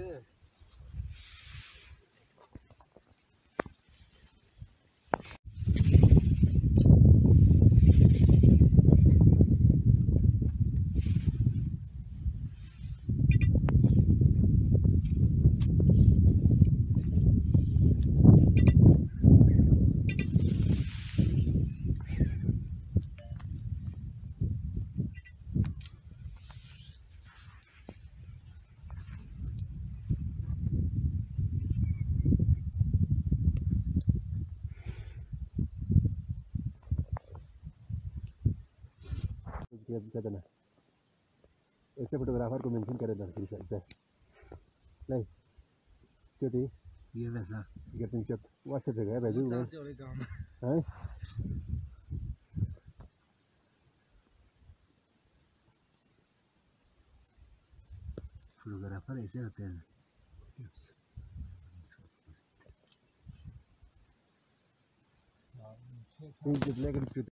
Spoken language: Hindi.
होते हैं क्या देना ऐसे फोटोग्राफर को मेंशन करे दस तीस पे नहीं चोटी ये वैसा। गेटिंग शॉट व्हाट्सएप पे गया भेजू हैं फोटोग्राफर ऐसे होते हैं कितने के